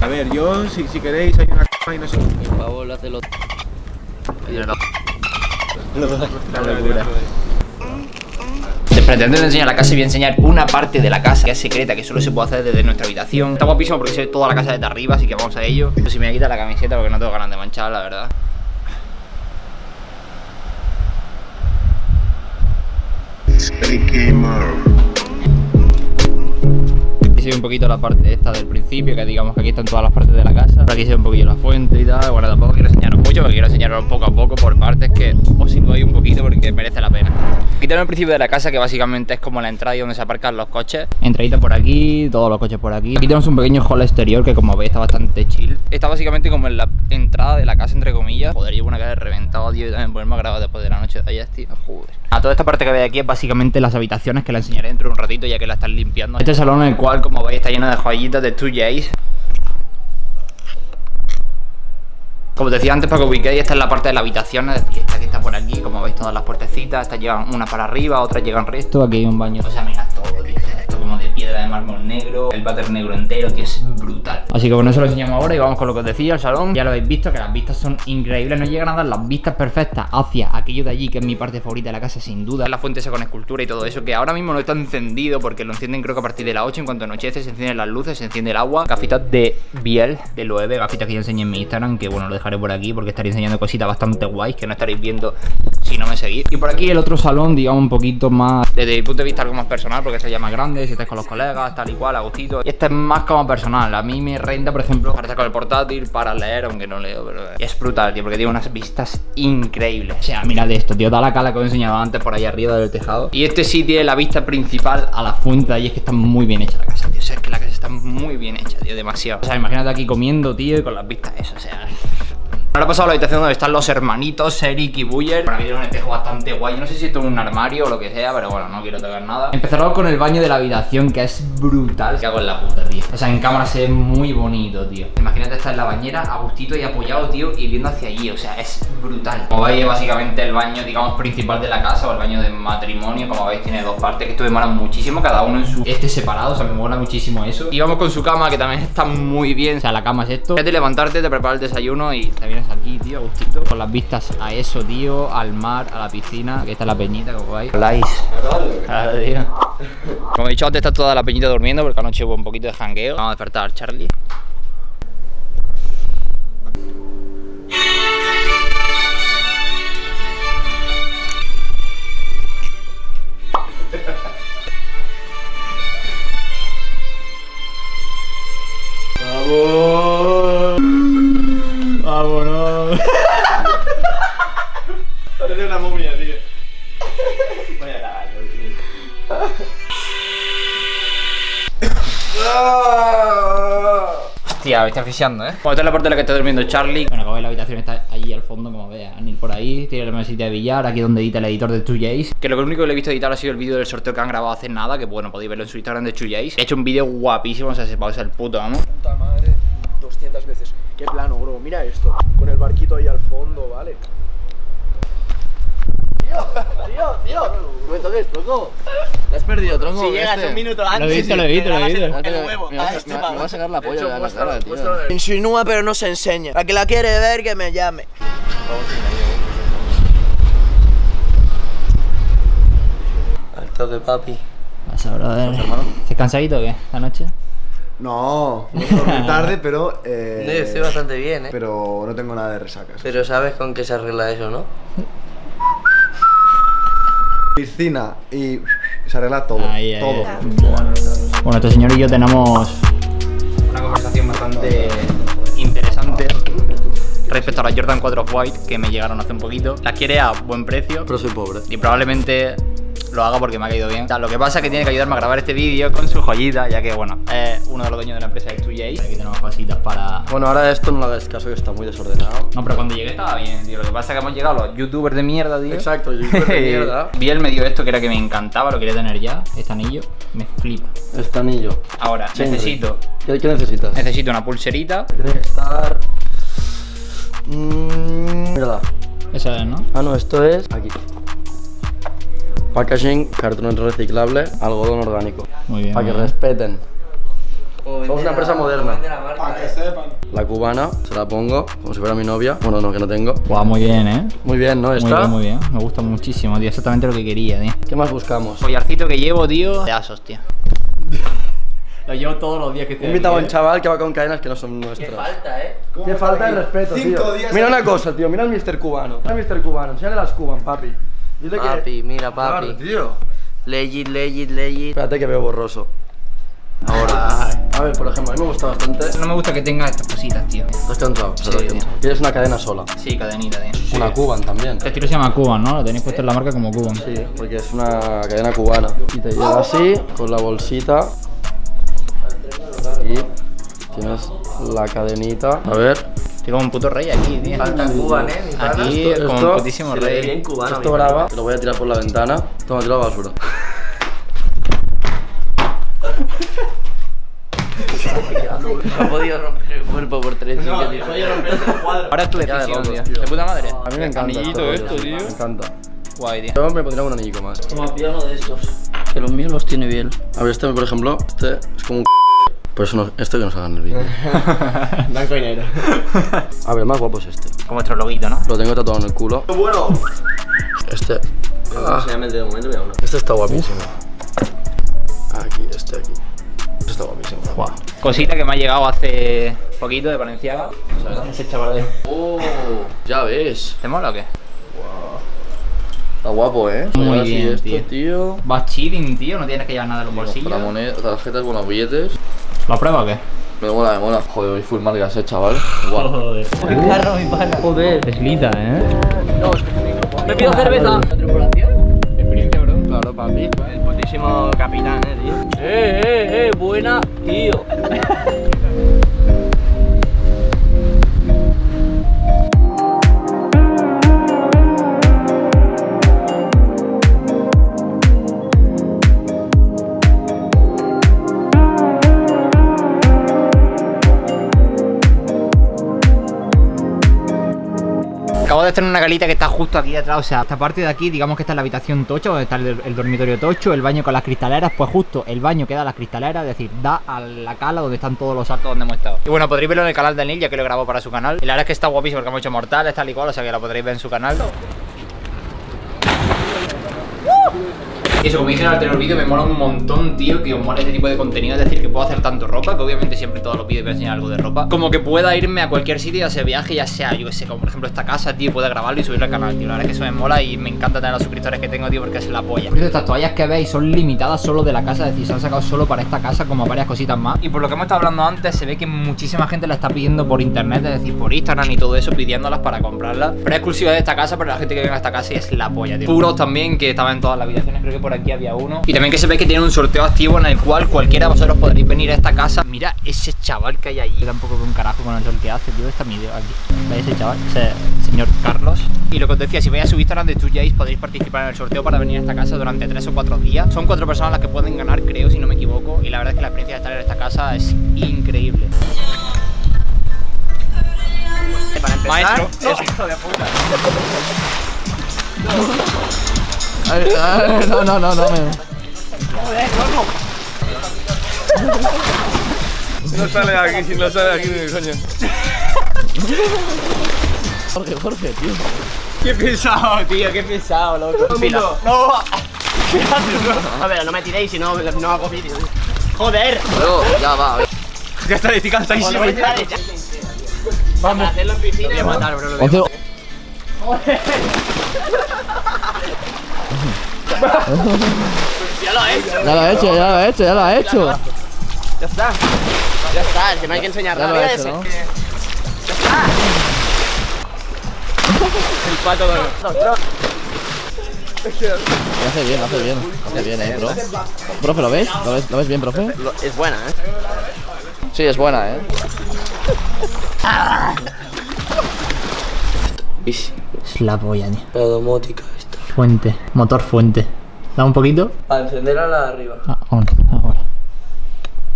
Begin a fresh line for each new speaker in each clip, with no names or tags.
A ver, yo, si, si queréis, hay una cama y no sé.
Por favor, hazlo.
La locura.
Les pretendo enseñar la casa y voy a enseñar una parte de la casa que es secreta, que solo se puede hacer desde nuestra habitación. Está guapísimo porque se ve toda la casa desde arriba, así que vamos a ello. Pero si me voy a quitar la camiseta porque no tengo ganas de manchar, la verdad. Aquí se ve un poquito la parte esta del principio, que digamos que aquí están todas las partes de la casa. Aquí se ve un poquillo la fuente y tal. Bueno, tampoco quiero enseñaros mucho, porque quiero enseñaros poco a poco por partes que os situéis un poquito porque merece la pena. Aquí tenemos el principio de la casa, que básicamente es como la entrada y donde se aparcan los coches. Entradita por aquí, todos los coches por aquí. Aquí tenemos un pequeño hall exterior que como veis está bastante chill. Está básicamente como en la entrada de la casa, entre comillas. Joder, llevo una cara reventada, tío, y también ponerme a grabar después de la noche de ayer, tío. Joder. A toda esta parte que veis aquí es básicamente las habitaciones que la enseñaré dentro de un ratito ya que la están limpiando. Este salón en el cual, como veis, está lleno de joyitas de 2Js. Como decía antes, para que ubiquéis, esta es la parte de la habitación, esta que está por aquí, como veis todas las puertecitas, estas llegan una para arriba, otras llegan resto, aquí hay un baño. O sea, mira todo, tío, de mármol negro, el váter negro entero, tío, es brutal. Así que bueno, eso lo enseñamos ahora y vamos con lo que os decía, el salón. Ya lo habéis visto, que las vistas son increíbles, no llegan a dar las vistas perfectas hacia aquello de allí, que es mi parte favorita de la casa, sin duda. La fuente esa con escultura y todo eso, que ahora mismo no está encendido porque lo encienden creo que a partir de las 8, en cuanto anochece, se encienden las luces, se enciende el agua. Gafitas de Biel, de Loewe, gafitas que ya enseñé en mi Instagram, que bueno, lo dejaré por aquí porque estaré enseñando cositas bastante guays que no estaréis viendo si no me seguís. Y por aquí el otro salón, digamos, un poquito más desde mi punto de vista algo más personal, porque este ya más grande, si estáis con los colegas, tal y cual, a gustito. Y este es más como personal. A mí me renta, por ejemplo, para con el portátil, para leer, aunque no leo, pero es brutal, tío, porque tiene unas vistas increíbles. O sea, mirad esto, tío, da la cala que os he enseñado antes por ahí arriba del tejado. Y este sí tiene la vista principal a la fuente ahí, es que está muy bien hecha la casa, tío. O sea, es que la casa está muy bien hecha, tío, demasiado. O sea, imagínate aquí comiendo, tío, y con las vistas eso, o sea... Ahora he pasado a la habitación donde están los hermanitos, Eric y Buller. Bueno, aquí un espejo bastante guay. Yo no sé si esto es un armario o lo que sea, pero bueno, no quiero tocar nada. Empezaremos con el baño de la habitación, que es brutal. ¿Qué hago en la puta, tío? O sea, en cámara se ve muy bonito, tío. Imagínate estar en la bañera, a gustito y apoyado, tío, y viendo hacia allí. O sea, es brutal. Como veis, básicamente el baño, digamos, principal de la casa o el baño de matrimonio. Como veis, tiene dos partes que esto me muchísimo. Cada uno en su este separado. O sea, me mola muchísimo eso. Y vamos con su cama, que también está muy bien. O sea, la cama es esto. Antes de levantarte, te preparas el desayuno y te aquí, tío, a gustito. Con las vistas a eso, tío, al mar, a la piscina. Aquí está la peñita, como. Habláis. Claro, tío. Como he dicho antes, está toda la peñita durmiendo porque anoche hubo un poquito de jangueo. Vamos a despertar Charlie. Me estoy asfixiando, ¿eh? Bueno, esta es la parte en la que está durmiendo Charlie. Bueno, como veis, la habitación está allí al fondo, como veis, Anil por ahí. Tiene la mesita de billar, aquí donde edita el editor de 2Jays. Que lo único que le he visto editar ha sido el vídeo del sorteo que han grabado hace nada, que bueno, podéis verlo en su Instagram de 2Jays. He hecho un vídeo guapísimo, o sea, se pausa el puto, vamos.
Puta madre, 200 veces. Qué plano, bro. Mira esto. Con el barquito ahí al fondo, ¿vale?
Tío, tío, me toques, tronco. Te has perdido, tronco.
Si llegas
este.
un minuto antes.
Lo he visto, lo he visto, lo he visto.
El huevo.
Me vas
a este
me- me sacar la polla
De hecho,
de la cara, tío.
Insinúa pero no se enseña. La que la quiere ver que me llame.
Al toque, papi.
Vas a ver. ¿Estás cansadito o qué? ¿La noche?
No, no dormí tarde, pero. Eh,
No, yo estoy bastante bien, eh.
Pero no tengo nada de resacas.
Pero sabes con qué se arregla eso, ¿no?
Piscina y se arregla todo.
Ahí, ahí,
todo.
ahí. Bueno, este señor y yo tenemos una conversación bastante interesante respecto a las Jordan 4 White que me llegaron hace un poquito. Las quiere a buen precio
Pero soy pobre.
y probablemente lo haga porque me ha caído bien. O sea, lo que pasa es que tiene que ayudarme a grabar este vídeo con su joyita, ya que, bueno, es uno de los dueños de la empresa de 2J. Aquí tenemos cositas para...
Bueno, ahora esto no le hagas caso que está muy desordenado.
No, pero cuando llegué estaba bien, tío. Lo que pasa es que hemos llegado los youtubers de mierda, tío.
Exacto, youtuber de mierda.
Vi el medio esto que era que me encantaba, lo quería tener ya. Este anillo me flipa.
Este anillo.
Ahora, necesito
¿Qué, qué necesitas?
necesito una pulserita.
Tiene que estar. Mmm. Mírala.
Esa es, ¿no?
Ah, no, esto es aquí. Packaging, cartón reciclable, algodón orgánico.
Muy bien.
Para que
muy
respeten. Somos una empresa moderna.
Para que sepan.
La cubana, se la pongo como si fuera mi novia. Bueno, no, que no tengo.
Guau, muy bien, ¿eh?
Muy bien, ¿no?
Muy
¿Está?
bien, muy bien. Me gusta muchísimo, tío. Exactamente lo que quería, tío.
¿Qué más buscamos?
Collarcito que llevo, tío. De asos, tío. Lo llevo todos los días que
He
estoy
invitado a un
¿eh?
chaval que va con cadenas que no son nuestras.
¿eh?
Qué falta de respeto,
Cinco
tío.
días
Mira
aquí.
una cosa, tío. Mira al Mr. Cubano. Mira al Mr. Cubano. Enséñale las cuban, papi. Dile que.
Papi, mira, papi.
Claro, tío.
Legit, legit, legit.
Espérate que veo borroso. Ahora. A ver, por ejemplo, a mí me gusta bastante.
No me gusta que tenga estas cositas, tío.
¿Estás cansado?
Sí.
Quieres una cadena sola.
Sí, cadenita, tío.
Una Cuban también.
Este estilo se llama Cuban, ¿no? Lo tenéis puesto en la marca como Cuban.
Sí, porque es una cadena cubana. Y te llega así, con la bolsita. Y tienes la cadenita. A ver.
Estoy como un puto rey aquí, tío.
Falta Cuban, eh.
Aquí
Esto-
como
esto
un putísimo
se
rey.
bien cubano.
Esto graba, te lo voy a tirar por la ventana. Toma, tira la basura.
No ha podido romper el cuerpo por tres sitios. tío.
Ahora es tu decisión, tío.
tío.
De puta madre.
A mí me encanta.
Anillito esto, tío.
Me encanta.
Guay, tío.
Yo me pondría un anillico más.
Toma, pilla uno de estos. Que los míos los tiene bien.
A ver, este, por ejemplo, este es como un Por eso no, este que nos hagan el vídeo.
Blanco y negro.
A ver, el más guapo es este.
Como vuestro loguito, ¿no?
Lo tengo tatuado en el culo.
Bueno.
Este. Ah,
Enséñame de momento, mira uno.
este está guapísimo. Aquí, este aquí. Este está guapísimo.
Guau. Cosita que me ha llegado hace poquito de Valenciaga. Ese chaval de...
Oh, ya ves.
¿Te mola o qué?
Está guapo, ¿eh?
Muy
Ahora sí
bien,
esto,
tío.
tío.
Vas chilling, tío. No tienes que llevar nada en los bolsillos.
Para monedas, tarjetas, buenos billetes.
¿Lo pruebas o qué?
Me mola, me mola. Joder, hoy full marcas, eh, chaval. Guau.
Joder.
El carro, mi pana. Joder.
Teslita, ¿eh?
Me pido cerveza. tripulación?
Experiencia, bro.
Claro, papi.
El putísimo capitán, eh, tío. Eh, eh, eh, buena, tío.
Estar en una galita que está justo aquí atrás. O sea, esta parte de aquí, digamos que esta es la habitación tocho, donde está el, dormitorio tocho, el baño con las cristaleras. Pues justo el baño que da a las cristaleras, es decir, da a la cala donde están todos los saltos donde hemos estado. Y bueno, podréis verlo en el canal de Neil, ya que lo grabo para su canal. Y la verdad es que está guapísimo porque hemos hecho mortales, tal y cual, o sea que lo podréis ver en su canal. Y eso, como dije en el anterior vídeo, me mola un montón, tío, que os mole este tipo de contenido. Es decir, que puedo hacer tanto ropa, que obviamente siempre todos los vídeos voy a enseñar algo de ropa. Como que pueda irme a cualquier sitio, a ese viaje, ya sea, yo que sé, como por ejemplo esta casa, tío, pueda grabarlo y subirlo al canal, tío. La verdad es que eso me mola y me encanta tener los suscriptores que tengo, tío, porque es la polla. Por estas toallas que veis son limitadas solo de la casa, es decir, se han sacado solo para esta casa, como varias cositas más. Y por lo que hemos estado hablando antes, se ve que muchísima gente la está pidiendo por internet, es decir, por Instagram y todo eso, pidiéndolas para comprarlas. Pero es exclusiva de esta casa, para la gente que venga a esta casa y es la polla, tío. Puros también, que estaban en todas las habitaciones, creo que por aquí había uno. Y también que se ve que tiene un sorteo activo en el cual cualquiera de vosotros podréis venir a esta casa. Mira ese chaval que hay allí. Yo tampoco veo un carajo con el sol que hace, tío. Está mi video aquí. ¿Veis ese chaval? Ese señor Carlos. Y lo que os decía, si vais a su Instagram de Tuyais podéis participar en el sorteo para venir a esta casa durante tres o cuatro días. Son cuatro personas las que pueden ganar, creo, si no me equivoco. Y la verdad es que la experiencia de estar en esta casa es increíble.
Para empezar,
Maestro.
no, no, no, no, me.
No sale de aquí, si no sale de aquí ni coño.
Jorge, Jorge, tío.
Qué pesado, tío, qué pesado, loco. Mira. No.
A ver, no me tiréis si no, no hago vídeo.
Joder.
Pero, ya va, a ver.
Ya está, estoy cansadísimo.
Vamos. Para hacerlo en piscina. Voy a matar, bro. lo voy a matar. Ya lo he hecho.
Ya lo ha hecho, ya lo ha hecho, ya lo ha hecho.
Ya está. Ya está, es que no hay que enseñar
Ya
nada.
lo ha
Mira
hecho,
ese.
¿no?
El pato con...
Lo hace bien, lo hace bien. Lo hace bien, eh, bro. Profe, ¿lo ves? ¿Lo ves, ¿Lo ves bien, profe?
Es buena, ¿eh?
Sí, es buena, eh.
Es
la polla,
la domótica.
Fuente, motor fuente. Da un poquito.
Para encenderla la de arriba.
Ah, on, ahora.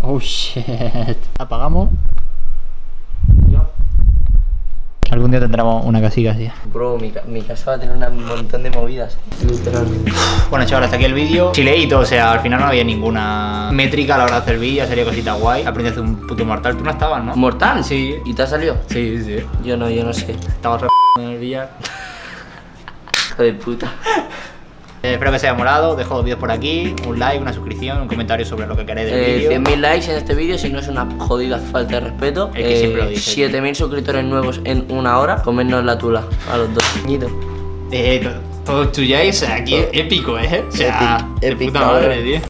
Oh shit. Apagamos. Algún día tendremos una casita así.
Bro, mi, mi casa va a tener un montón de movidas. Literalmente.
Bueno, chavales, hasta aquí el vídeo. Chileito, o sea, al final no había ninguna métrica a la hora de hacer vídeos, sería cosita guay. Aprendí a hacer un puto mortal. Tú no estabas, ¿no?
¿Mortal?
Sí.
¿Y te ha salido?
Sí, sí.
Yo no, yo no sé.
Estabas re en el billar.
Hijo de puta.
Eh, espero que os haya molado. Dejo los vídeos por aquí. Un like, una suscripción, un comentario sobre lo que queréis del
Eh,
vídeo.
100.000 likes en este vídeo, si no es una jodida falta de respeto.
El que siempre lo dice,
7.000 suscriptores nuevos en una hora. Comernos la tula a los dos. Ñito.
Eh, to- todos tuyáis, aquí épico, ¿eh? O sea,
Epic-
de puta madre, tío.